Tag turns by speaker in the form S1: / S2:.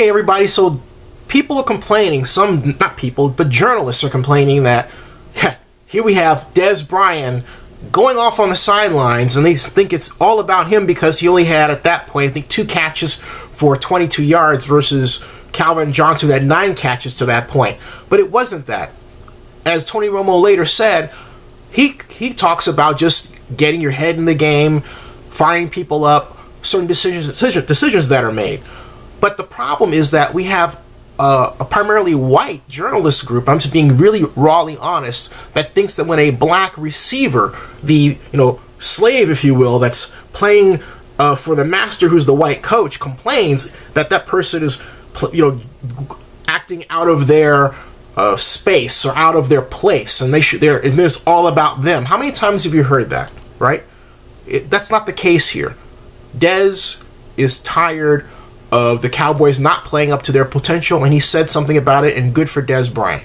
S1: okay, everybody, so people are complaining, some, not people, but journalists are complaining that, yeah, here we have Dez Bryant going off on the sidelines, and they think it's all about him because he only had, at that point, I think, two catches for 22 yards versus Calvin Johnson, who had nine catches to that point. But it wasn't that. As Tony Romo later said, he, he talks about just getting your head in the game, firing people up, certain decisions, decisions, decisions that are made. Problem is that we have a primarily white journalist group, I'm just being really rawly honest, that thinks that when a black receiver, the you know slave, if you will, that's playing uh, for the master, who's the white coach, complains that that person is you know acting out of their uh, space or out of their place, and they should there and this all about them. How many times have you heard that? Right? It, that's not the case here. Dez is tired of the Cowboys not playing up to their potential, and he said something about it, and good for Dez Bryant.